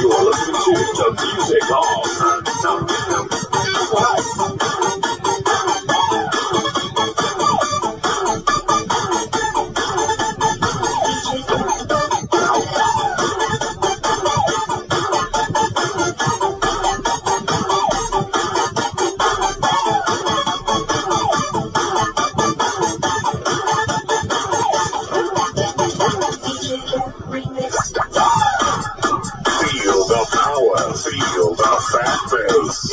You are listening to the music of Feel the power, feel the fat bass.